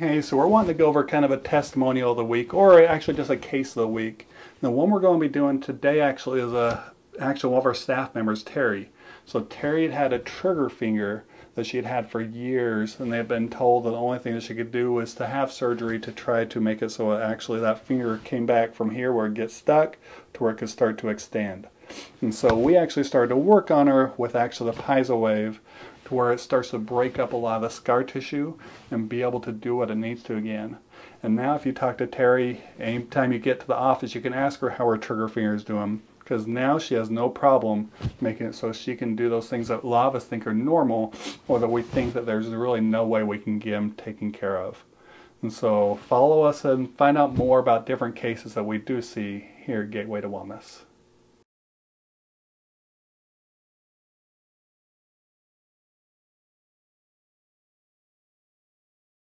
Hey, so we're wanting to go over kind of a testimonial of the week, or actually just a case of the week. The one we're going to be doing today actually is a actually one of our staff members, Terri. So Terri had had a trigger finger that she had had for years, and they had been told that the only thing that she could do was to have surgery to try to make it so actually that finger came back from here where it gets stuck to where it could start to extend. And so we actually started to work on her with actually the Piezo wave to where it starts to break up a lot of the scar tissue and be able to do what it needs to again. And now if you talk to Terri, anytime you get to the office, you can ask her how her trigger finger is doing. Because now she has no problem making it so she can do those things that a lot of us think are normal, or that we think that there's really no way we can get them taken care of. And so follow us and find out more about different cases that we do see here at Gateway to Wellness.